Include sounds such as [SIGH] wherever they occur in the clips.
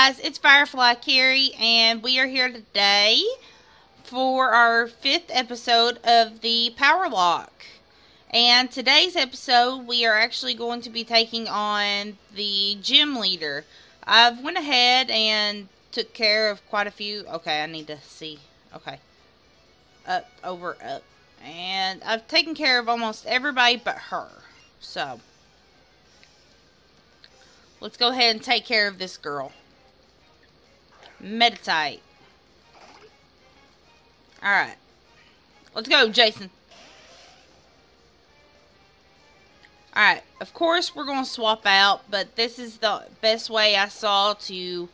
guys, it's Firefly Carrie, and we are here today for our fifth episode of the PowerLocke. And today's episode, we are actually going to be taking on the gym leader. I've went ahead and took care of quite a few. Okay, I need to see. Okay. Up, over, up. And I've taken care of almost everybody but her. So, let's go ahead and take care of this girl. Meditate. Alright. Let's go, Jason. Alright, of course we're going to swap out, but this is the best way I saw to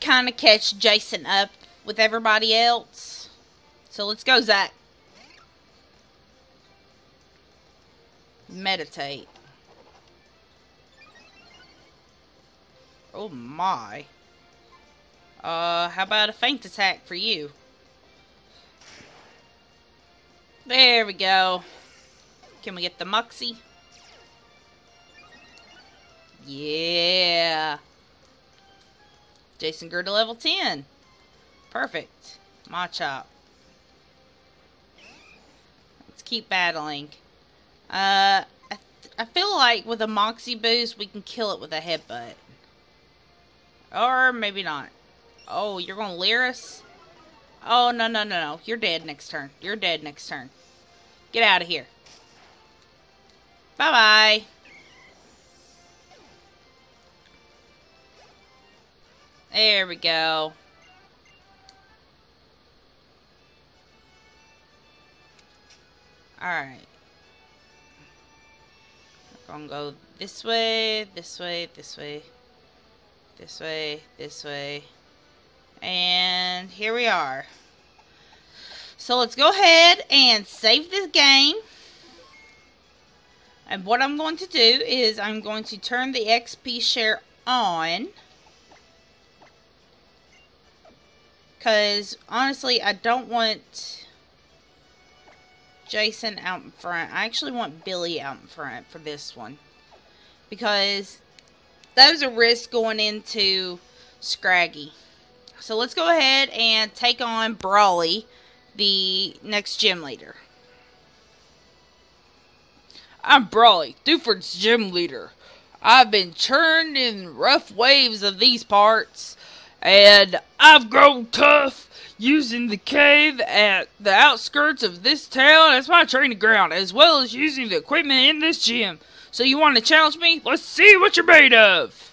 kind of catch Jason up with everybody else. So let's go, Zach. Meditate. Oh my. Uh, how about a feint attack for you? There we go. Can we get the Moxie? Yeah. Jason to level 10. Perfect. Machop. Let's keep battling. Uh, I, I feel like with a Moxie boost, we can kill it with a headbutt. Or maybe not. Oh, you're to leer us? Oh, no, no, no, no. You're dead next turn. You're dead next turn. Get out of here. Bye-bye. There we go. Alright. I'm Gonna go this way, this way, this way, this way, this way. And here we are. So let's go ahead and save this game. And what I'm going to do is I'm going to turn the XP share on. Because, honestly, I don't want Jason out in front. I actually want Billy out in front for this one. Because that was a risk going into Scraggy. So let's go ahead and take on Brawly, the next gym leader. I'm Brawly, Dewford's gym leader. I've been churned in rough waves of these parts, and I've grown tough using the cave at the outskirts of this town as my training ground, as well as using the equipment in this gym. So you want to challenge me? Let's see what you're made of!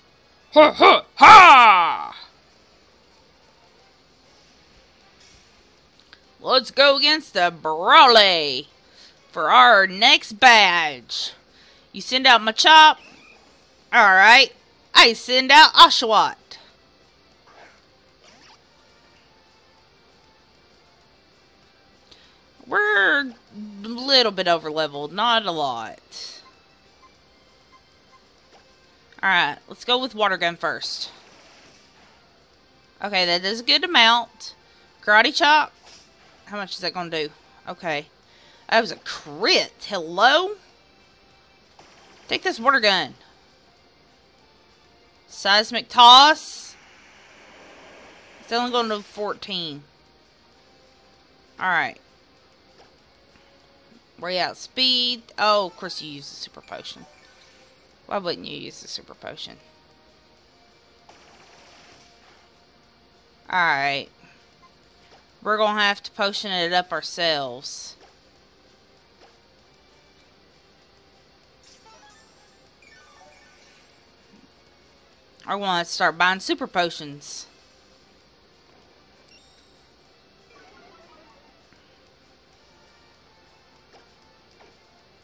Ha ha ha! Let's go against the Brawly for our next badge. You send out Machop. Alright. I send out Oshawott. We're a little bit over leveled, not a lot. Alright, let's go with Water Gun first. Okay, that is a good amount. Karate Chop. How much is that going to do? Okay. That was a crit. Hello? Take this water gun. Seismic toss. It's only going to do 14. Alright. Where out? Speed. Oh, of course you use the super potion. Why wouldn't you use the super potion? Alright. We're going to have to potion it up ourselves. I want to start buying super potions.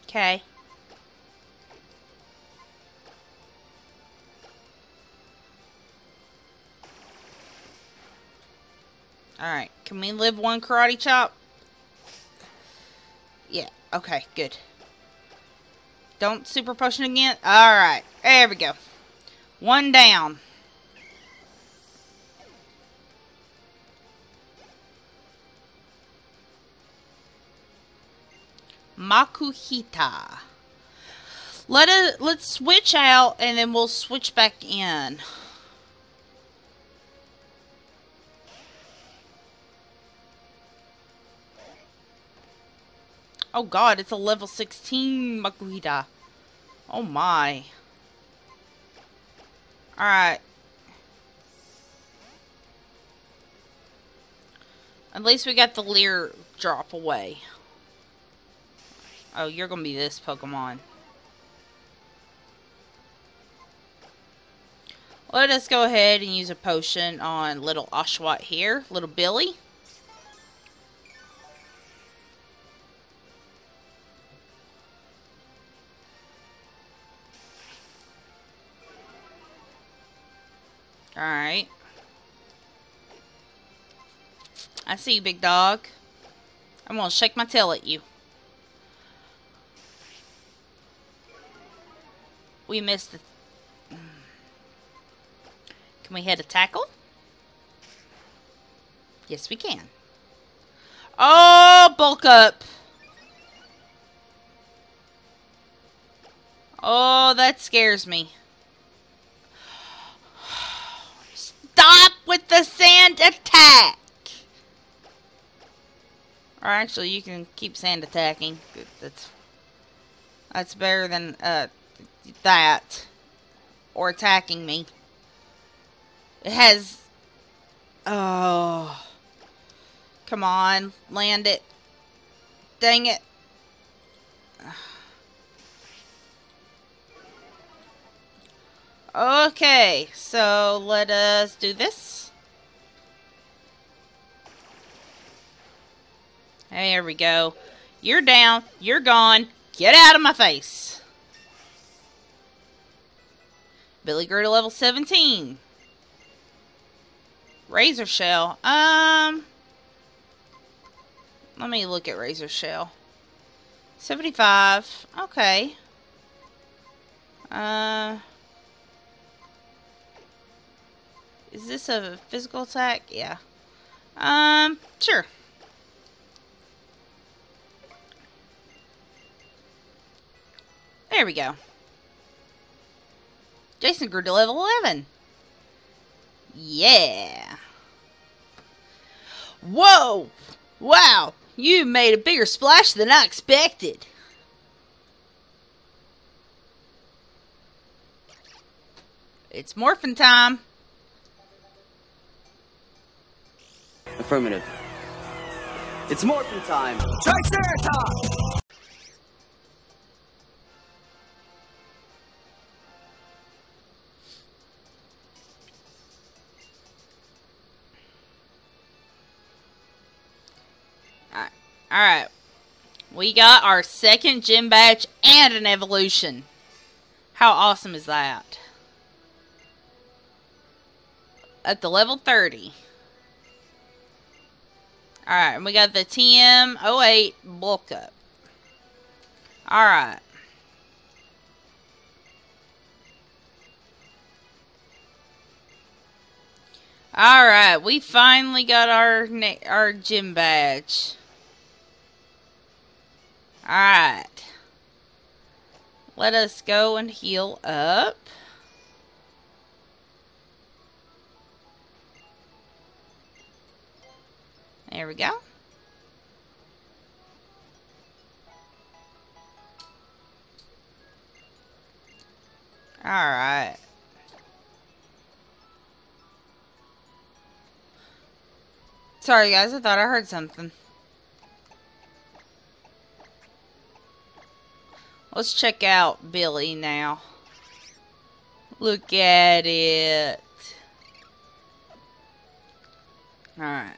Okay. Alright, can we live one karate chop? Yeah, okay, good. Don't super potion again? Alright, there we go. One down. Makuhita. Let us let's switch out and then we'll switch back in. Oh god, it's a level 16 Makuhita. Oh my. Alright. At least we got the Leer drop away. Oh, you're gonna be this Pokemon. Let us go ahead and use a potion on little Oshawott here, little Billy. I see you, big dog. I'm gonna shake my tail at you. We missed the... Can we hit a tackle? Yes, we can. Oh, bulk up. Oh, that scares me. Stop with the sand attack! Or actually, you can keep sand attacking. That's that's better than uh, that. Or attacking me. It has... Oh... Come on, land it. Dang it. [SIGHS] Okay, so let us do this. There we go. You're down. You're gone. Get out of my face. Billy grew to level 17. Razor Shell. Um, let me look at Razor Shell. 75. Okay. Uh... Is this a physical attack? Yeah. Um, sure. There we go. Jason grew to level 11. Yeah. Whoa! Wow! You made a bigger splash than I expected. It's morphin' time. Affirmative. It's morphin' time! Triceratops! Alright. We got our second gym badge and an evolution. How awesome is that? At the level 30. Alright, and we got the TM08 bulk up. Alright. Alright, we finally got our our gym badge. Alright. Let us go and heal up. There we go. Alright. Sorry guys, I thought I heard something. Let's check out Billy now. Look at it. Alright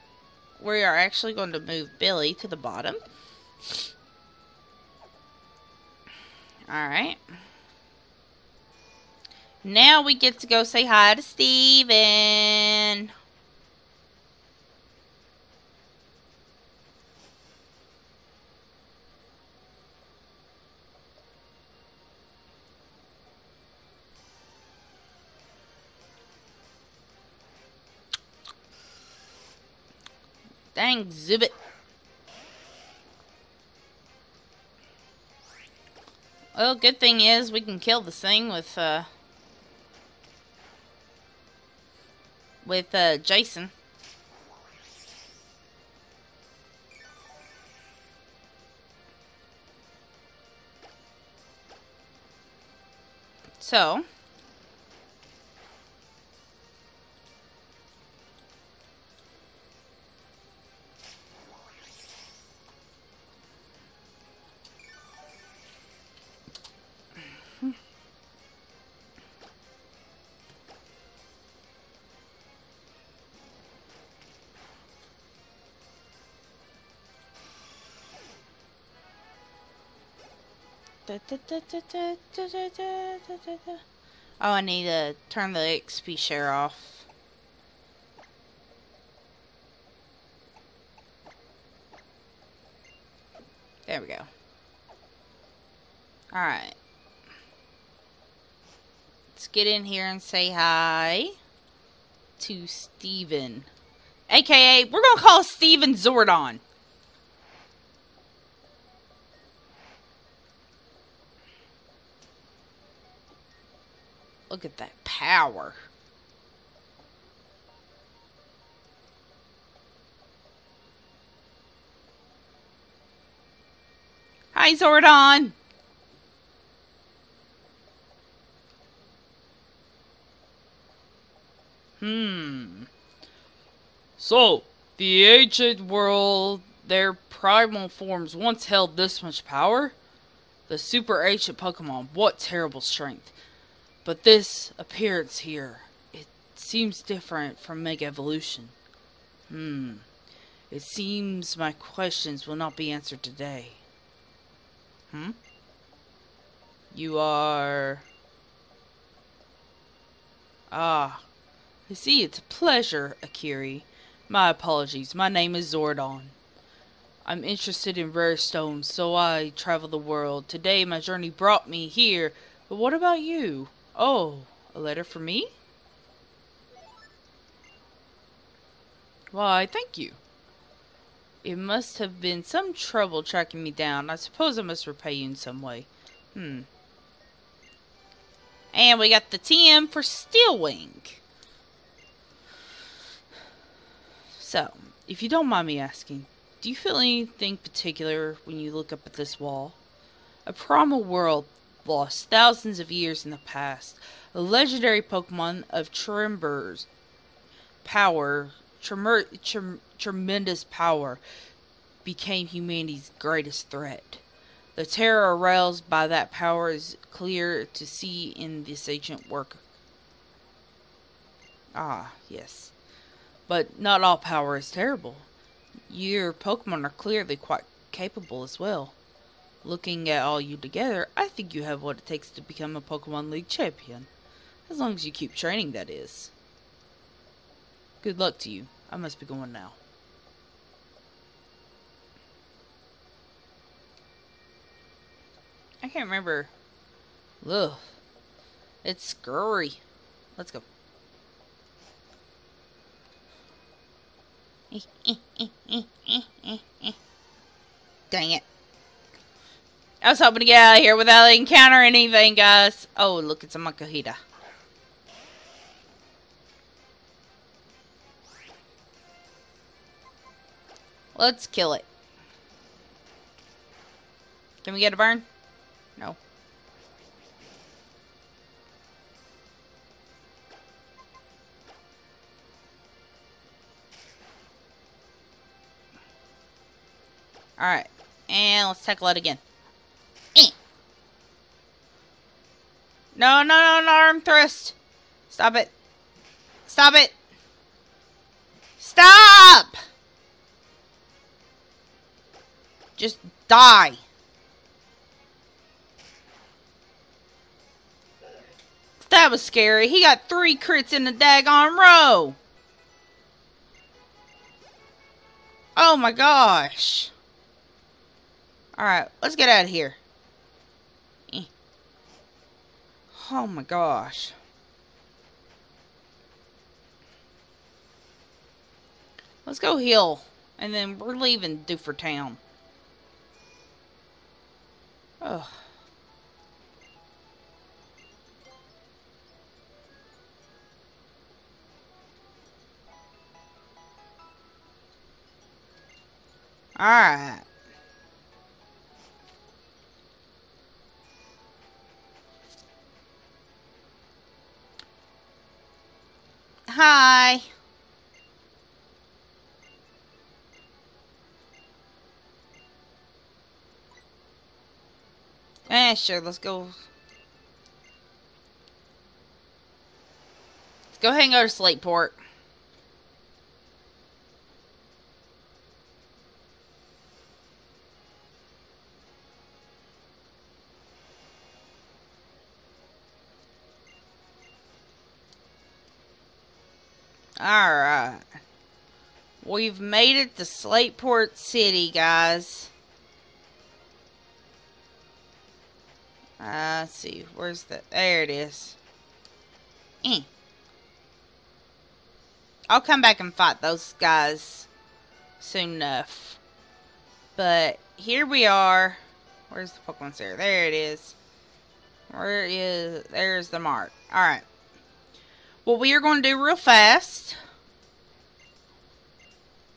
we are actually going to move Billy to the bottom. Alright. Now we get to go say hi to Steven. Dang, Zubat. Well, good thing is we can kill this thing with, uh, with, uh, Jason. So, Oh, I need to turn the XP share off. There we go. Alright. Let's get in here and say hi to Steven. AKA, we're to call Steven Zordon. Look at that power. Hi, Zordon. Hmm. So, the ancient world, their primal forms once held this much power? The super ancient Pokemon, what terrible strength. But this appearance here, it seems different from Mega Evolution. Hmm. It seems my questions will not be answered today. Hmm? You are... Ah. I see, it's a pleasure, Akiri. My apologies, my name is Zordon. I'm interested in rare stones, so I travel the world. Today my journey brought me here, but what about you? Oh, a letter for me? Why, thank you. It must have been some trouble tracking me down. I suppose I must repay you in some way. Hmm. And we got the TM for Steelwing. So, if you don't mind me asking, do you feel anything particular when you look up at this wall? A primal world lost thousands of years in the past. A legendary Pokemon of tremors power, tremor, trem, tremendous power, became humanity's greatest threat. The terror aroused by that power is clear to see in this ancient work. Ah, yes. But not all power is terrible. Your Pokemon are clearly quite capable as well. Looking at all you together, I think you have what it takes to become a Pokemon League champion. As long as you keep training, that is. Good luck to you. I must be going now. I can't remember. Ugh. It's scurry. Let's go. [LAUGHS] Dang it. I was hoping to get out of here without encountering anything, guys. Oh, look, it's a Makuhita. Let's kill it. Can we get a burn? No. Alright. And let's tackle it again. No, no, no, no, arm thrust. Stop it. Stop it. Stop! Just die. That was scary. He got three crits in the daggone row. Oh my gosh. Alright, let's get out of here. Oh my gosh. Let's go heal. And then we're leaving Dewford Town. Ugh. Alright. Hi. Eh, sure, let's go. Let's go and go to Slateport. Alright. We've made it to Slateport City, guys. Uh, let's see. Where's the... There it is. Eh. I'll come back and fight those guys soon enough. But here we are. Where's the Pokemon Center? There it is. Where is... There's the mark. Alright. What we are going to do real fast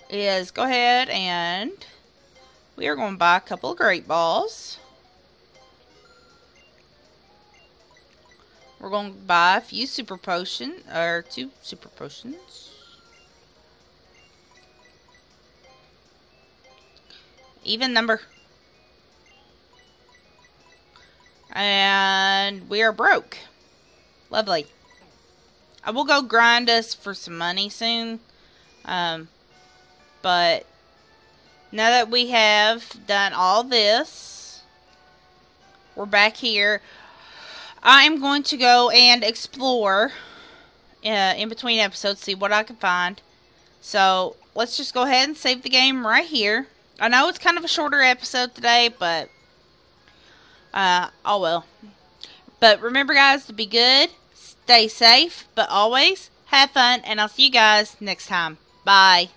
is go ahead and we are going to buy a couple of great balls. We're going to buy a few super potions, or two super potions. Even number. And we are broke. Lovely. I will go grind us for some money soon. Um, but now that we have done all this, we're back here. I'm going to go and explore uh, in between episodes, see what I can find. So let's just go ahead and save the game right here. I know it's kind of a shorter episode today, but uh, oh well. But remember, guys, to be good Stay safe, but always have fun, and I'll see you guys next time. Bye.